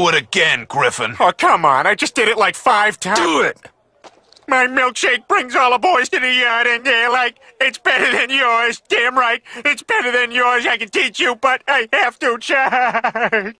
Do it again, Griffin. Oh, come on. I just did it like five times. Do it! My milkshake brings all the boys to the yard, and they're like, it's better than yours. Damn right. It's better than yours. I can teach you, but I have to charge.